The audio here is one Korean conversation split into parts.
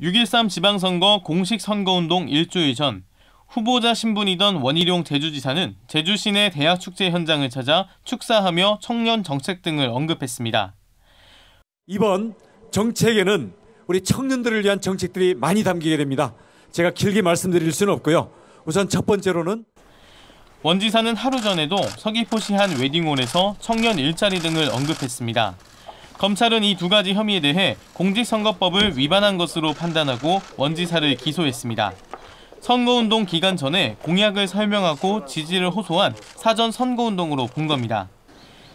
6.13 지방선거 공식 선거운동 일주일 전 후보자 신분이던 원희룡 제주지사는 제주 시내 대학 축제 현장을 찾아 축사하며 청년 정책 등을 언급했습니다. 이번 정책에는 우리 청년들을 위한 정책들이 많이 담기게 됩니다. 제가 길게 말씀드릴 수는 없고요. 우선 첫 번째로는 원 지사는 하루 전에도 서귀포시 한 웨딩홀에서 청년 일자리 등을 언급했습니다. 검찰은 이 두 가지 혐의에 대해 공직선거법을 위반한 것으로 판단하고 원 지사를 기소했습니다. 선거운동 기간 전에 공약을 설명하고 지지를 호소한 사전 선거운동으로 본 겁니다.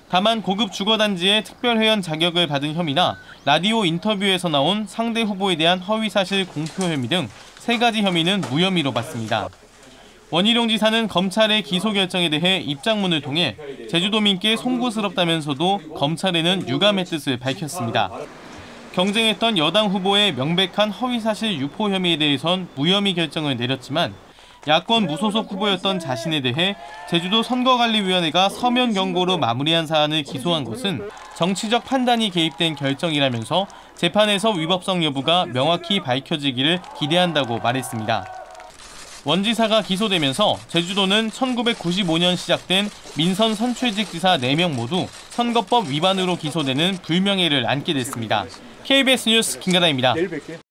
다만 고급 주거단지의 특별회원 자격을 받은 혐의나 라디오 인터뷰에서 나온 상대 후보에 대한 허위사실 공표 혐의 등 세 가지 혐의는 무혐의로 봤습니다. 원희룡 지사는 검찰의 기소 결정에 대해 입장문을 통해 제주도민께 송구스럽다면서도 검찰에는 유감의 뜻을 밝혔습니다. 경쟁했던 여당 후보의 명백한 허위사실 유포 혐의에 대해선 무혐의 결정을 내렸지만 야권 무소속 후보였던 자신에 대해 제주도 선거관리위원회가 서면 경고로 마무리한 사안을 기소한 것은 정치적 판단이 개입된 결정이라면서 재판에서 위법성 여부가 명확히 밝혀지기를 기대한다고 말했습니다. 원 지사가 기소되면서 제주도는 1995년 시작된 민선 선출직 지사 4명 모두 선거법 위반으로 기소되는 불명예를 안게 됐습니다. KBS 뉴스 뵐게.